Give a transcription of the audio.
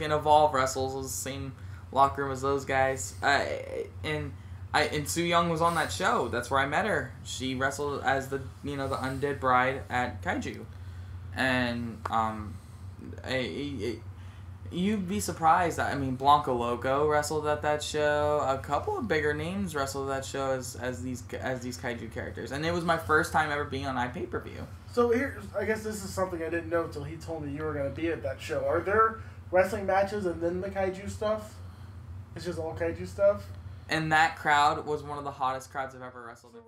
wrestles was the same locker room as those guys. Uh, and I and Su Yung was on that show. That's where I met her. She wrestled as the you know the undead bride at Kaiju, and um, I, I- you'd be surprised. I mean, Blanco Loco wrestled at that show. A couple of bigger names wrestled at that show as, as these as these Kaiju characters, and it was my first time ever being on iPay per view. So here, I guess this is something I didn't know until he told me you were going to be at that show. Are there wrestling matches and then the kaiju stuff? It's just all kaiju stuff. And that crowd was one of the hottest crowds I've ever wrestled in.